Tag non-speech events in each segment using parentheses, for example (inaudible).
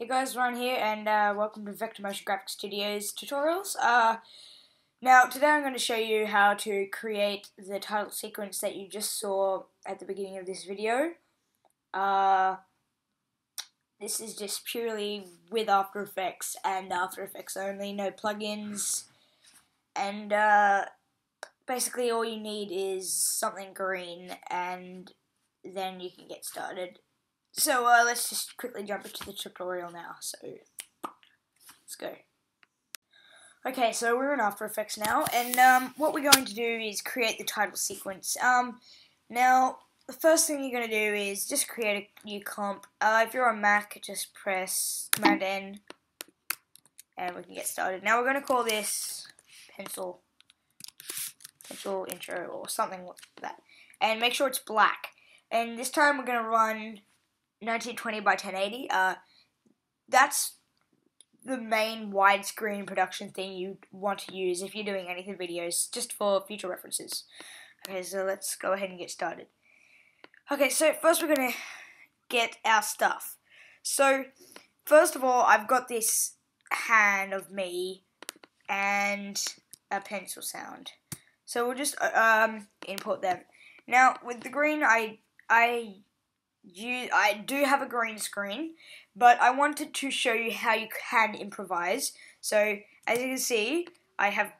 Hey guys, Ryan here, and uh, welcome to Vector Motion Graphics Studios tutorials. Uh, now, today I'm going to show you how to create the title sequence that you just saw at the beginning of this video. Uh, this is just purely with After Effects and After Effects only, no plugins. And uh, basically all you need is something green, and then you can get started. So uh, let's just quickly jump into the tutorial now. So let's go. Okay, so we're in After Effects now, and um, what we're going to do is create the title sequence. Um, now, the first thing you're going to do is just create a new comp. Uh, if you're on Mac, just press Command N, and we can get started. Now we're going to call this pencil, pencil intro, or something like that. And make sure it's black. And this time we're going to run 1920 by 1080. Uh, that's the main widescreen production thing you want to use if you're doing anything videos, just for future references. Okay, so let's go ahead and get started. Okay, so first we're going to get our stuff. So, first of all, I've got this hand of me and a pencil sound. So we'll just uh, um, import them. Now, with the green, I I you I do have a green screen, but I wanted to show you how you can improvise. So as you can see, I have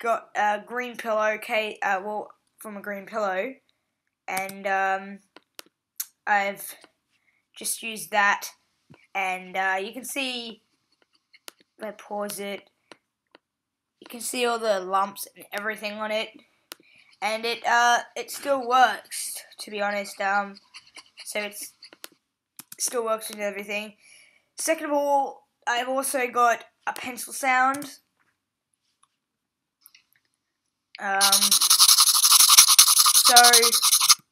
got a green pillow. Okay, uh, well from a green pillow, and um, I've just used that, and uh, you can see. If I pause it, you can see all the lumps and everything on it, and it uh it still works. To be honest, um so it's still works and everything. Second of all, I've also got a pencil sound. Um, so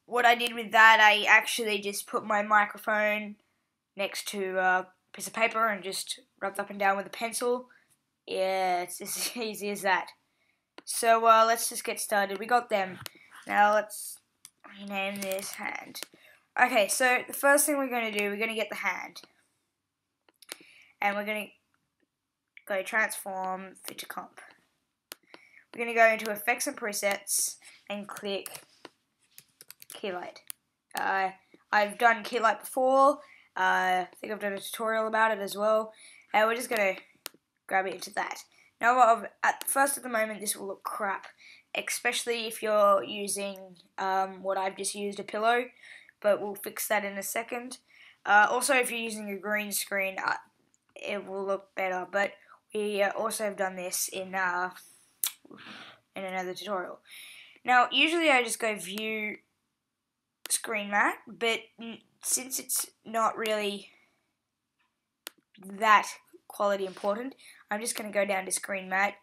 what I did with that, I actually just put my microphone next to a piece of paper and just rubbed up and down with a pencil. Yeah, it's as (laughs) easy as that. So uh, let's just get started. We got them. Now let's rename this hand. Okay, so the first thing we're going to do, we're going to get the hand. And we're going to go transform fit to comp. We're going to go into effects and presets and click keylight. Uh, I've done keylight before. Uh, I think I've done a tutorial about it as well. And we're just going to grab it into that. Now, at first at the moment, this will look crap, especially if you're using um, what I've just used, a pillow but we'll fix that in a second. Uh, also, if you're using a green screen, uh, it will look better, but we uh, also have done this in uh, in another tutorial. Now, usually I just go view screen matte, but since it's not really that quality important, I'm just going to go down to screen matte,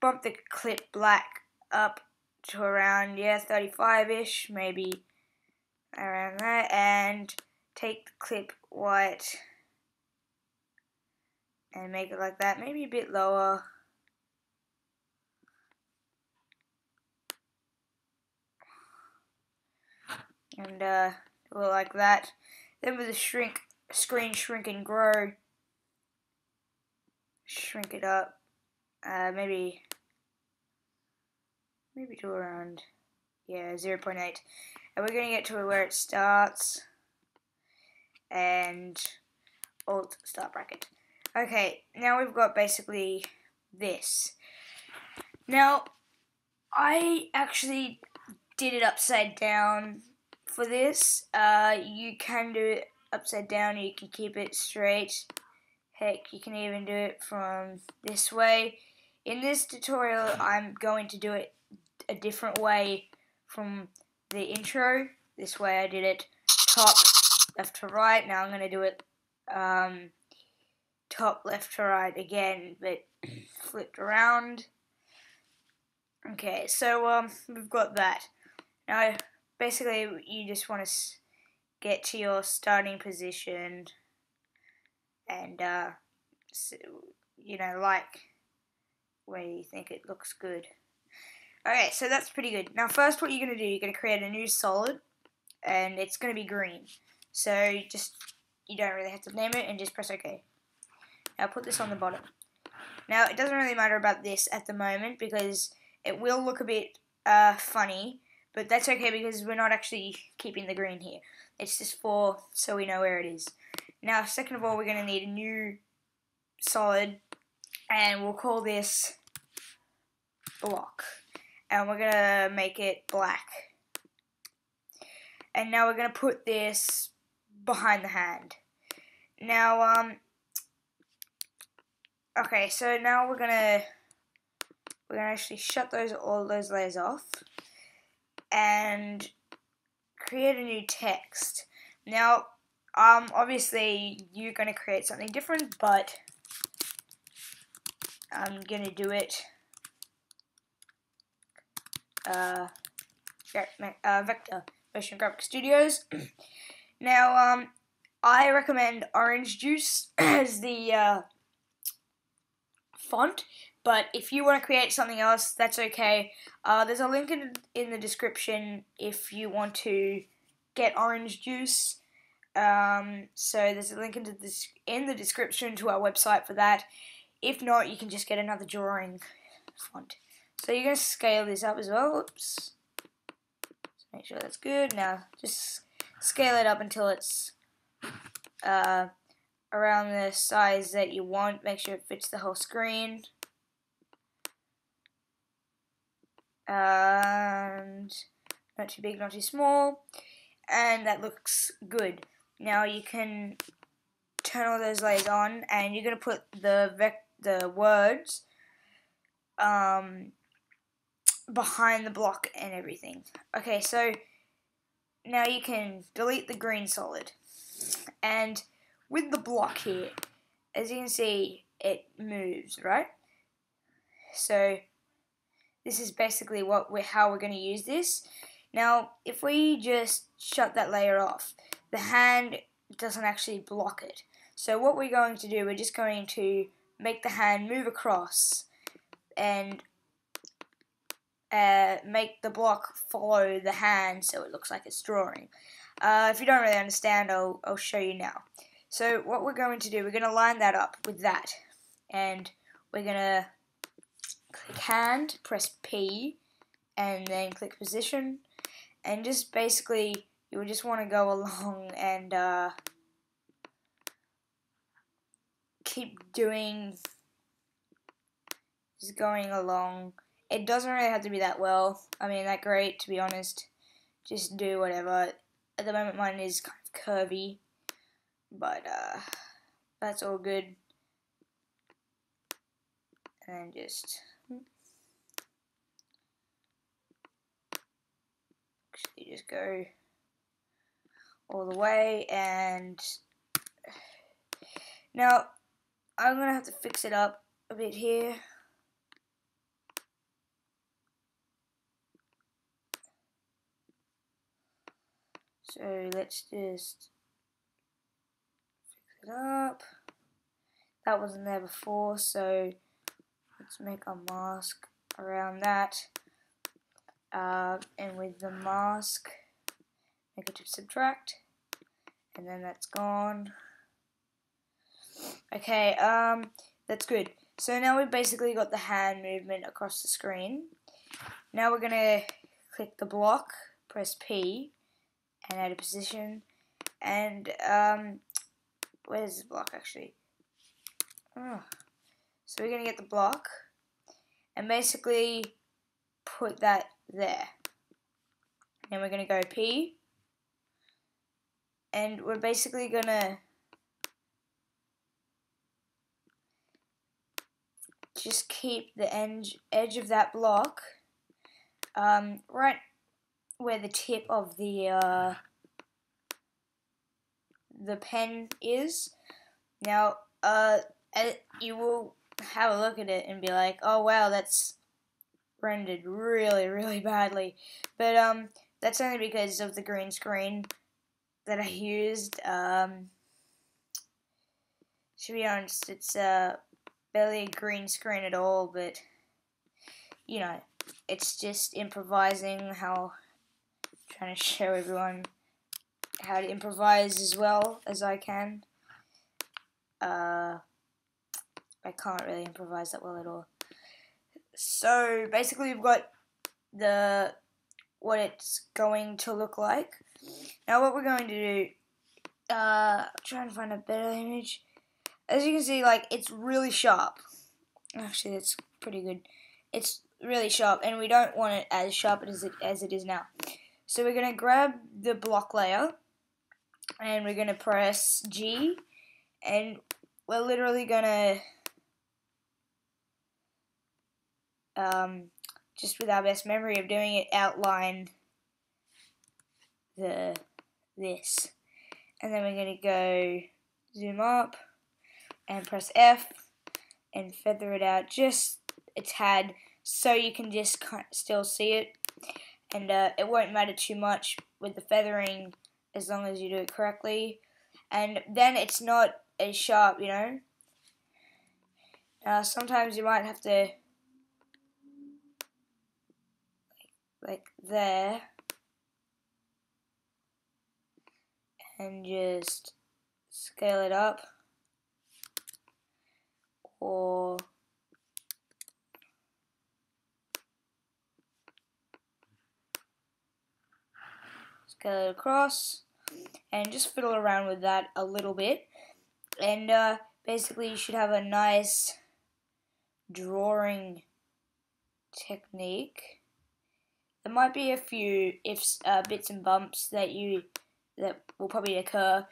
bump the clip black up to around, yeah, 35-ish, maybe around that and take the clip white and make it like that, maybe a bit lower. And uh, do it like that. Then with the shrink, screen shrink and grow, shrink it up, uh, maybe, maybe to around, yeah, 0.8 and we're going to get to where it starts and alt start bracket. Okay, now we've got basically this. Now, I actually did it upside down for this. Uh, you can do it upside down, you can keep it straight. Heck, you can even do it from this way. In this tutorial, I'm going to do it a different way from the intro. This way I did it top, left to right. Now I'm going to do it um, top, left to right again, but flipped around. Okay, so um, we've got that. Now, basically, you just want to get to your starting position and, uh, you know, like where you think it looks good. Okay, so that's pretty good. Now, first, what you're going to do, you're going to create a new solid, and it's going to be green. So, just you don't really have to name it and just press OK. Now put this on the bottom. Now it doesn't really matter about this at the moment because it will look a bit uh, funny, but that's okay because we're not actually keeping the green here. It's just for so we know where it is. Now, second of all, we're going to need a new solid, and we'll call this block. And we're to make it black. And now we're to put this behind the hand. Now, um, okay, so now we're to, we're to actually shut those, all those layers off. And create a new text. Now, um, obviously you're to create something different, but I'm to do it uh, uh, Vector Motion Graphic Studios. (clears throat) now, um, I recommend Orange Juice (clears throat) as the uh, font, but if you want to create something else, that's okay. Uh, there's a link in, in the description if you want to get Orange Juice. Um, so there's a link in the, in the description to our website for that. If not, you can just get another drawing font. So you're going to scale this up as well. Oops. make sure that's good. Now, just scale it up until it's uh, around the size that you want. Make sure it fits the whole screen. And not too big, not too small. And that looks good. Now you can turn all those layers on, and you're gonna put the vec the words um, behind the block and everything. Okay, so now you can delete the green solid, and with the block here, as you can see, it moves right. So this is basically what we're how we're going to use this. Now, if we just shut that layer off, the hand doesn't actually block it. So what we're going to do, we're just going to make the hand move across and uh, make the block follow the hand so it looks like it's drawing. Uh, if you don't really understand, I'll, I'll show you now. So what we're going to do, we're going to line that up with that. And we're going to click hand, press P, and then click position. And just basically you just want to go along and uh, keep doing, just going along. It doesn't really have to be that well. I mean, that great to be honest. Just do whatever. At the moment, mine is kind of curvy, but uh, that's all good. And then just. Actually, just go all the way and now I'm gonna have to fix it up a bit here so let's just fix it up that wasn't there before so let's make a mask around that uh, and with the mask negative subtract, and then that's gone. Okay, um, that's good. So now we've basically got the hand movement across the screen. Now we're gonna click the block, press P, and add a position, and um, where's the block actually? Oh. So we're gonna get the block, and basically put that there. Then we're gonna go P, and we're basically gonna just keep the edge, edge of that block um, right where the tip of the uh, the pen is. Now, uh, you will have a look at it and be like, "Oh wow, that's rendered really, really badly." But um, that's only because of the green screen that I used. Um, to be honest, it's uh, barely a green screen at all, but you know, it's just improvising how trying to show everyone how to improvise as well as I can. Uh, I can't really improvise that well at all. So basically, we've got the what it's going to look like. Now, what we're going to do, uh, try and find a better image. As you can see, like it's really sharp. Actually, it's pretty good. It's really sharp, and we don't want it as sharp as it as it is now. So we're gonna grab the block layer, and we're gonna press G, and we're literally gonna um, just with our best memory of doing it, outline the this. And then we're going to go zoom up and press F and feather it out just a tad so you can just still see it. And uh, it won't matter too much with the feathering as long as you do it correctly. And then it's not as sharp, you know. Uh, sometimes you might have to like there and just scale it up or it across and just fiddle around with that a little bit and uh, basically you should have a nice drawing technique there might be a few ifs, uh, bits and bumps that you that will probably occur,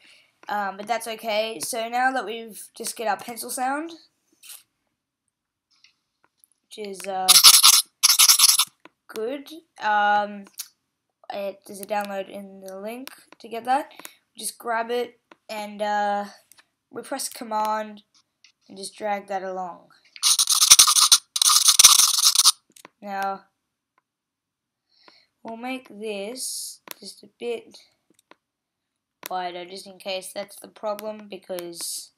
um, but that's okay. So now that we've just get our pencil sound, which is uh, good. Um, it, there's a download in the link to get that. Just grab it and uh, we press Command and just drag that along. Now We'll make this just a bit wider just in case that's the problem because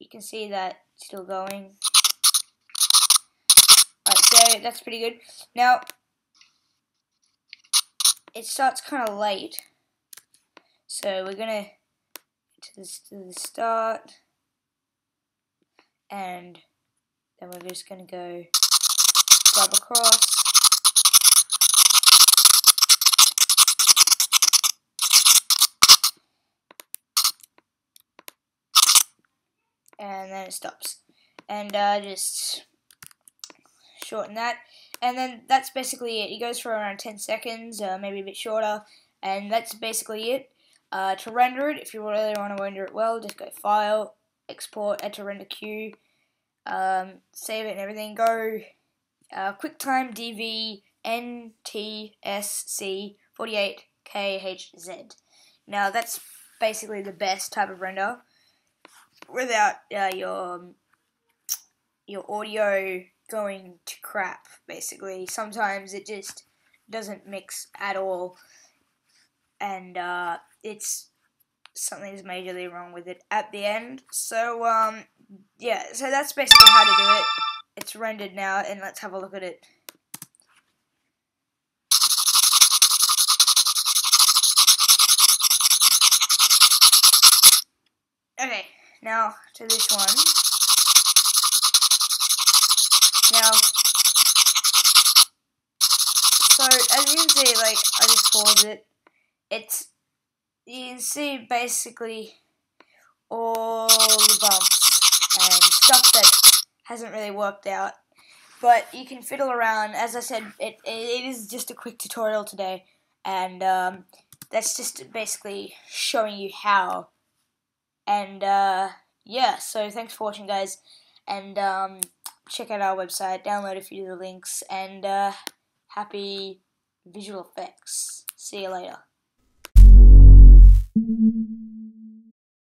you can see that still going. Right, so that's pretty good. Now, it starts kind of late, so we're gonna to this to the start, and then we're just gonna go grab across. and then it stops. And uh, just shorten that. And then that's basically it. It goes for around 10 seconds, uh, maybe a bit shorter. And that's basically it. Uh, to render it, if you really want to render it well, just go File, Export, Add to Render Queue, um, save it and everything. Go uh, QuickTime DV NTSC 48KHZ. Now that's basically the best type of render without uh, your your audio going to crap. Basically, sometimes it just doesn't mix at all, and uh, it's something's majorly wrong with it at the end. So um, yeah, so that's basically how to do it. It's rendered now, and let's have a look at it. Okay, now to this one. Now, so as you can see, like I just paused it. It's you can see basically all the bumps and stuff that hasn't really worked out. But you can fiddle around. As I said, it it is just a quick tutorial today, and um, that's just basically showing you how and uh, yeah, so thanks for watching, guys. And um, check out our website, download a few of the links, and uh, happy visual effects. See you later.